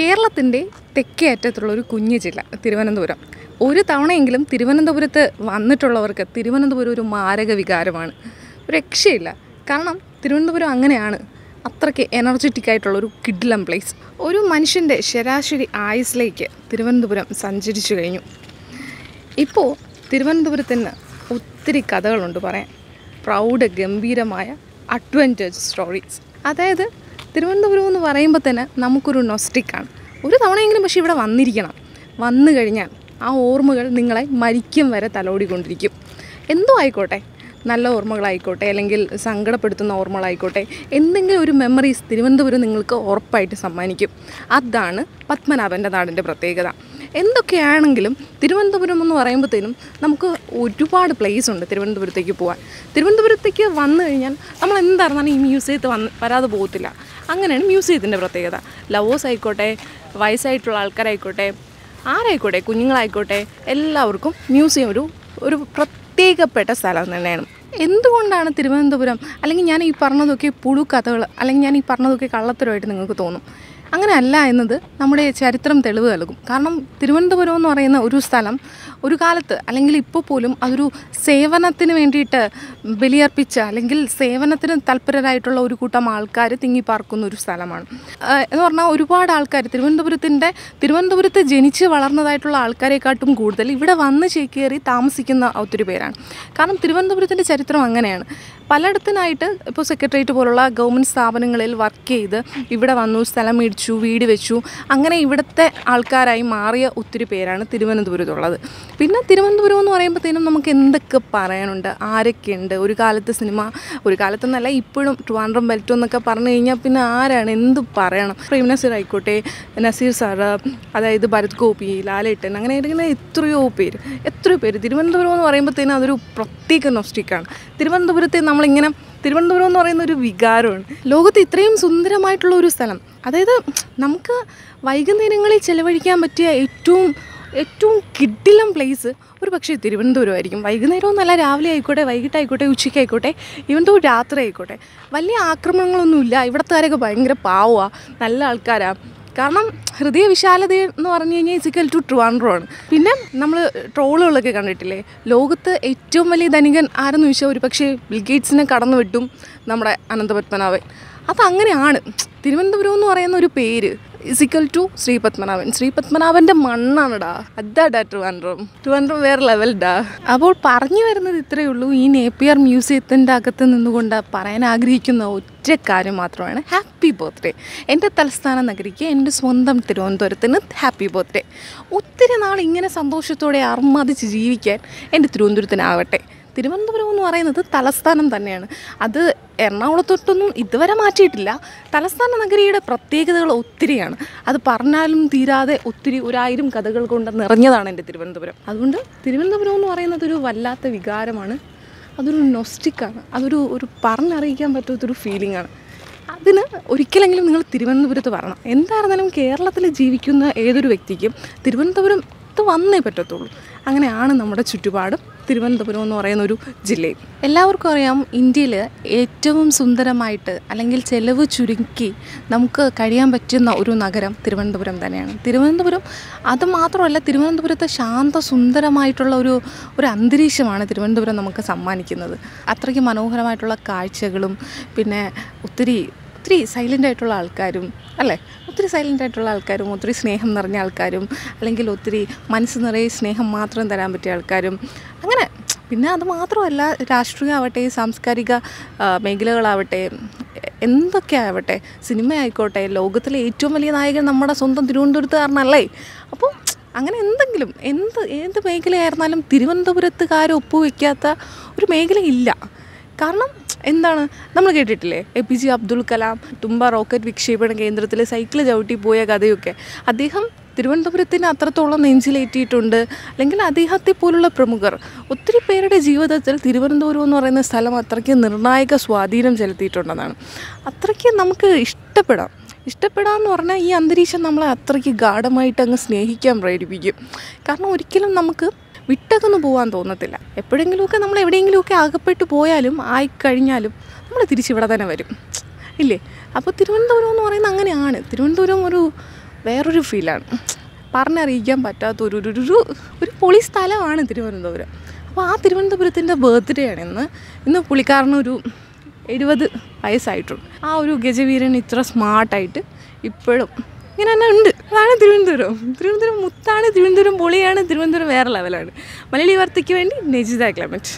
കേരളത്തിന്റെ തെക്കേ അറ്റത്തുള്ള ഒരു കുഞ്ഞു ജില്ല തിരുവനന്തപുരം. ഒരു തവണയെങ്കിലും തിരുവനന്തപുരത്ത് വന്നിട്ടുള്ളവർക്ക് തിരുവനന്തപുരം ഒരു മാരക വികാരമാണ്. രക്ഷയില്ല. കാരണം തിരുവനന്തപുരം അങ്ങനെയാണ്. അത്രയ്ക്ക് എനർജറ്റിക് ആയിട്ടുള്ള ഒരു കിഡ്ലം പ്ലേസ് ഒരു മനുഷ്യന്റെ ശരാശരി ആയുസിലേക്ക് തിരുവനന്തപുരം സഞ്ചരിച്ചു കഴിഞ്ഞു. ഇപ്പോൾ തിരുവനന്തപുരത്തിന് ഒത്തിരി കഥകളുണ്ട് പറയാൻ. പ്രൗഢ ഗംഭീരമായ അഡ്വഞ്ചേഴ്സ് സ്റ്റോറീസ് അതായത് തിരുവനന്തപുരം എന്ന് പറയുമ്പോൾ തന്നെ നമുക്കൊരു നൊസ്റ്റിക്കാണ് ഒരു തവണയെങ്കിലും പക്ഷേ ഇവിടെ വന്നിരിക്കണം. വന്നു കഴിഞ്ഞാൽ ആ ഓർമ്മകൾ നിങ്ങളെ മരിക്കും വരെ തലോടിക്കൊണ്ടിരിക്കും. എന്തോ ആയിക്കോട്ടെ നല്ല ഓർമ്മകളായിക്കോട്ടെ അല്ലെങ്കിൽ സങ്കടപ്പെടുത്തുന്ന ഓർമ്മകളായിക്കോട്ടെ എന്തെങ്കിലും ഒരു മെമ്മറീസ് തിരുവനന്തപുരം നിങ്ങൾക്ക് ഉറപ്പായിട്ട് സമ്മാനിക്കും. അതാണ് പത്മനാഭന്റെ നാടിന്റെ പ്രത്യേകത. എന്തൊക്കെയാണെങ്കിലും തിരുവനന്തപുരം എന്ന് പറയുമ്പോഴത്തേനും നമുക്ക് ഒരുപാട് പ്ലേസ് ഉണ്ട് തിരുവനന്തപുരത്തേക്ക് പോകാൻ തിരുവനന്തപുരത്തേക്ക് വന്നു കഴിഞ്ഞാൽ നമ്മൾ എന്തായിരുന്നാലും ഈ മ്യൂസിയത്തിൽ വന്ന് വരാതെ പോകത്തില്ല. അങ്ങനെയാണ് മ്യൂസിയത്തിന്റെ പ്രത്യേകത. ലവേഴ്സ് ആയിക്കോട്ടെ വയസ്സായിട്ടുള്ള ആൾക്കാരായിക്കോട്ടെ ആരായിക്കോട്ടെ കുഞ്ഞുങ്ങളായിക്കോട്ടെ എല്ലാവർക്കും മ്യൂസിയം ഒരു ഒരു പ്രത്യേകപ്പെട്ട സ്ഥലം തന്നെയാണ്. എന്തുകൊണ്ടാണ് തിരുവനന്തപുരം അല്ലെങ്കിൽ ഞാൻ ഈ പറഞ്ഞതൊക്കെ പുഴു കഥകൾ അല്ലെങ്കിൽ ഞാൻ ഈ പറഞ്ഞതൊക്കെ കള്ളത്തരമായിട്ട് നിങ്ങൾക്ക് തോന്നും? അങ്ങനെ അല്ല എന്നത് നമ്മുടെ ചരിത്രം തെളിവ് നൽകും. കാരണം തിരുവനന്തപുരം എന്ന് പറയുന്ന ഒരു സ്ഥലം ഒരു കാലത്ത് അല്ലെങ്കിൽ ഇപ്പോൾ പോലും അതൊരു സേവനത്തിന് വേണ്ടിയിട്ട് ബലിയർപ്പിച്ച അല്ലെങ്കിൽ സേവനത്തിന് തൽപരരായിട്ടുള്ള ഒരു കൂട്ടം ആൾക്കാർ തിങ്ങിപ്പാർക്കുന്ന ഒരു സ്ഥലമാണ്. എന്ന് പറഞ്ഞാൽ ഒരുപാട് ആൾക്കാർ തിരുവനന്തപുരത്തിന്റെ തിരുവനന്തപുരത്ത് ജനിച്ച് വളർന്നതായിട്ടുള്ള ആൾക്കാരെക്കാട്ടും കൂടുതൽ ഇവിടെ വന്ന് ചേക്കേറി താമസിക്കുന്ന ഒത്തിരി പേരാണ്. കാരണം തിരുവനന്തപുരത്തിന്റെ ചരിത്രം അങ്ങനെയാണ്. പലയിടത്തിനായിട്ട് ഇപ്പോൾ സെക്രട്ടേറിയറ്റ് പോലുള്ള ഗവൺമെന്റ് സ്ഥാപനങ്ങളിൽ വർക്ക് ചെയ്ത് ഇവിടെ വന്നു സ്ഥലം മേടിച്ചു വീട് വെച്ചു. അങ്ങനെ ഇവിടുത്തെ ആൾക്കാരായി മാറിയ ഒത്തിരി പേരാണ് തിരുവനന്തപുരത്തുള്ളത്. പിന്നെ തിരുവനന്തപുരം എന്ന് പറയുമ്പോഴത്തേനും നമുക്ക് എന്തൊക്കെ പറയാനുണ്ട്? ആരൊക്കെയുണ്ട്? ഒരു കാലത്ത് സിനിമ ഒരു കാലത്തെന്നല്ല ഇപ്പോഴും ട്രിവാൻഡ്രം ബെൽറ്റോ എന്നൊക്കെ പറഞ്ഞു കഴിഞ്ഞാൽ പിന്നെ ആരാണ്? എന്ത് പറയണം? പ്രേം നസീർ ആയിക്കോട്ടെ നസീർ സാറ് അതായത് ഭരത് ഗോപി ലാലേട്ടൻ അങ്ങനെ ഇങ്ങനെ എത്രയോ പേര് എത്രയോ പേര്. തിരുവനന്തപുരം എന്ന് പറയുമ്പോഴത്തേനും അതൊരു പ്രത്യേക നോസ്റ്റിക്കാണ് തിരുവനന്തപുരത്തെ നമ്മളിങ്ങനെ തിരുവനന്തപുരം എന്ന് പറയുന്ന ഒരു വികാരമാണ്. ലോകത്ത് ഇത്രയും സുന്ദരമായിട്ടുള്ള ഒരു സ്ഥലം. അതായത് നമുക്ക് വൈകുന്നേരങ്ങളിൽ ചിലവഴിക്കാൻ പറ്റിയ ഏറ്റവും ഏറ്റവും കിഡിലം പ്ലേസ് ഒരു പക്ഷേ തിരുവനന്തപുരമായിരിക്കും വൈകുന്നേരം എന്നല്ല രാവിലെ ആയിക്കോട്ടെ വൈകിട്ടായിക്കോട്ടെ ഉച്ചയ്ക്കായിക്കോട്ടെ ഇവൻ തോ രാത്രി ആയിക്കോട്ടെ. വലിയ ആക്രമണങ്ങളൊന്നുമില്ല. ഇവിടുത്തുകാരൊക്കെ ഭയങ്കര പാവമാണ് നല്ല ആൾക്കാരാണ് കാരണം ഹൃദയ വിശാലത എന്ന് പറഞ്ഞു കഴിഞ്ഞാൽ ഇസിക്കൽ ടു ആണ്. പിന്നെ നമ്മൾ ട്രോളുകളൊക്കെ കണ്ടിട്ടില്ലേ? ലോകത്ത് ഏറ്റവും വലിയ ധനികൻ ആരെന്ന് ചോദിച്ചാൽ ഒരു പക്ഷേ ബിൽഗേറ്റ്സിനെ കടന്നു വിട്ടും നമ്മുടെ അനന്തപത്മനാഭൻ. അതങ്ങനെയാണ്. തിരുവനന്തപുരം എന്ന് പറയുന്ന ഒരു പേര്. Is equal to Sree Padmanabhan Sree പത്മനാഭന്റെ മണ്ണാണെടാ. അതാടാ ട്രിവാൻഡ്രം. ട്രിവാൻഡ്രം വേറെ ലെവൽഡാ അപ്പോൾ പറഞ്ഞു വരുന്നത് ഇത്രയേ ഉള്ളൂ. ഈ നേപ്പിയർ മ്യൂസിയത്തിന്റെ അകത്ത് നിന്നുകൊണ്ട് പറയാൻ ആഗ്രഹിക്കുന്ന ഒറ്റ കാര്യം മാത്രമാണ് ഹാപ്പി ബർത്ത്ഡേ. എന്റെ തലസ്ഥാന നഗരിക്ക് എന്റെ സ്വന്തം തിരുവനന്തപുരത്തിന് ഹാപ്പി ബർത്ത്ഡേ. ഒത്തിരി നാൾ ഇങ്ങനെ സന്തോഷത്തോടെ അർമാദിച്ച് ജീവിക്കാൻ എന്റെ തിരുവനന്തപുരത്തിനാവട്ടെ. തിരുവനന്തപുരം എന്ന് പറയുന്നത് തലസ്ഥാനം തന്നെയാണ്. അത് എറണാകുളത്തൊട്ടൊന്നും ഇതുവരെ മാറ്റിയിട്ടില്ല. തലസ്ഥാന നഗരിയുടെ പ്രത്യേകതകൾ ഒത്തിരിയാണ്. അത് പറഞ്ഞാലും തീരാതെ ഒത്തിരി ഒരായിരം കഥകൾ കൊണ്ട് നിറഞ്ഞതാണ് എന്റെ തിരുവനന്തപുരം. അതുകൊണ്ട് തിരുവനന്തപുരം എന്ന് പറയുന്നത് ഒരു വല്ലാത്ത വികാരമാണ്. അതൊരു നൊസ്റ്റിക്കാണ് അതൊരു ഒരു പറഞ്ഞറിയിക്കാൻ പറ്റാത്തൊരു ഫീലിംഗ് ആണ്. അതിന് ഒരിക്കലെങ്കിലും നിങ്ങൾ തിരുവനന്തപുരത്ത് വരണം. എന്തായിരുന്നാലും കേരളത്തിൽ ജീവിക്കുന്ന ഏതൊരു വ്യക്തിക്കും തിരുവനന്തപുരത്ത് വന്നേ പറ്റത്തുള്ളൂ. അങ്ങനെയാണ് നമ്മുടെ ചുറ്റുപാടും. തിരുവനന്തപുരം എന്ന് പറയുന്ന ഒരു ജില്ലയും. എല്ലാവർക്കും അറിയാം ഇന്ത്യയിൽ ഏറ്റവും സുന്ദരമായിട്ട് അല്ലെങ്കിൽ ചെലവ് ചുരുക്കി നമുക്ക് കഴിയാൻ പറ്റുന്ന ഒരു നഗരം തിരുവനന്തപുരം തന്നെയാണ്. തിരുവനന്തപുരം അത് മാത്രമല്ല തിരുവനന്തപുരത്തെ ശാന്ത സുന്ദരമായിട്ടുള്ള ഒരു ഒരു അന്തരീക്ഷമാണ് തിരുവനന്തപുരം നമുക്ക് സമ്മാനിക്കുന്നത്. അത്രയ്ക്ക് മനോഹരമായിട്ടുള്ള കാഴ്ചകളും പിന്നെ ഒത്തിരി ഒത്തിരി സൈലന്റ് ആയിട്ടുള്ള ആൾക്കാരും അല്ലേ? ഒത്തിരി സൈലന്റ് ആയിട്ടുള്ള ആൾക്കാരും ഒത്തിരി സ്നേഹം നിറഞ്ഞ ആൾക്കാരും അല്ലെങ്കിൽ ഒത്തിരി മനസ്സ് നിറയെ സ്നേഹം മാത്രം തരാൻ പറ്റിയ ആൾക്കാരും. അങ്ങനെ പിന്നെ അത് മാത്രമല്ല രാഷ്ട്രീയമാവട്ടെ സാംസ്കാരിക മേഖലകളാവട്ടെ എന്തൊക്കെ ആവട്ടെ സിനിമ ആയിക്കോട്ടെ ലോകത്തിലെ ഏറ്റവും വലിയ നായകൻ നമ്മുടെ സ്വന്തം തിരുവനന്തപുരത്തുകാരനല്ലേ? അപ്പോൾ അങ്ങനെ എന്തെങ്കിലും എന്ത് ഏത് മേഖലയായിരുന്നാലും തിരുവനന്തപുരത്തുകാർ ഒപ്പുവെക്കാത്ത ഒരു മേഖലയില്ല. കാരണം എന്താണ്? നമ്മൾ കേട്ടിട്ടില്ലേ? A P J Abdul Kalam Thumba rocket വിക്ഷേപണ കേന്ദ്രത്തിൽ സൈക്കിൾ ചവിട്ടി പോയ കഥയൊക്കെ. അദ്ദേഹം തിരുവനന്തപുരത്തിന് അത്രത്തോളം നെഞ്ചിലേറ്റിയിട്ടുണ്ട്. അല്ലെങ്കിൽ അദ്ദേഹത്തെ പോലുള്ള പ്രമുഖർ ഒത്തിരി പേരുടെ ജീവിതത്തിൽ തിരുവനന്തപുരം എന്ന് പറയുന്ന സ്ഥലം അത്രയ്ക്ക് നിർണായക സ്വാധീനം ചെലുത്തിയിട്ടുണ്ടെന്നാണ്. അത്രയ്ക്ക് നമുക്ക് ഇഷ്ടപ്പെടാം. ഇഷ്ടപ്പെടാമെന്ന് പറഞ്ഞാൽ ഈ അന്തരീക്ഷം നമ്മളെ അത്രയ്ക്ക് ഗാഠമായിട്ട് അങ്ങ് സ്നേഹിക്കാൻ പ്രേരിപ്പിക്കും. കാരണം ഒരിക്കലും നമുക്ക് വിട്ടകന്നു പോകാൻ തോന്നത്തില്ല. എപ്പോഴെങ്കിലുമൊക്കെ നമ്മൾ എവിടെയെങ്കിലുമൊക്കെ അകപ്പെട്ട് പോയാലും ആയിക്കഴിഞ്ഞാലും നമ്മൾ തിരിച്ചിവിടെ തന്നെ വരും. ഇല്ലേ? അപ്പോൾ തിരുവനന്തപുരം എന്ന് പറയുന്നത് അങ്ങനെയാണ്. തിരുവനന്തപുരം ഒരു വേറൊരു ഫീലാണ് പറഞ്ഞറിയിക്കാൻ പറ്റാത്ത ഒരു ഒരു ഒരു പൊളി സ്ഥലമാണ് തിരുവനന്തപുരം. അപ്പോൾ ആ തിരുവനന്തപുരത്തിന്റെ ബർത്ത്ഡേ ആണ് ഇന്ന്. ഇന്ന് പുള്ളിക്കാരനൊരു എഴുപത് വയസ്സായിട്ടുണ്ട്. ആ ഒരു ഗജവീരൻ ഇത്ര സ്മാർട്ടായിട്ട് ഇപ്പോഴും ഇങ്ങനെ തന്നെ ഉണ്ട്. അതാണ് തിരുവനന്തപുരം. തിരുവനന്തപുരം മുത്താണ് തിരുവനന്തപുരം പൊളിയാണ് തിരുവനന്തപുരം വേറെ ലെവലാണ് മലയാളി വാർത്തയ്ക്ക് വേണ്ടി നെജിത ക്ലൈമറ്റ്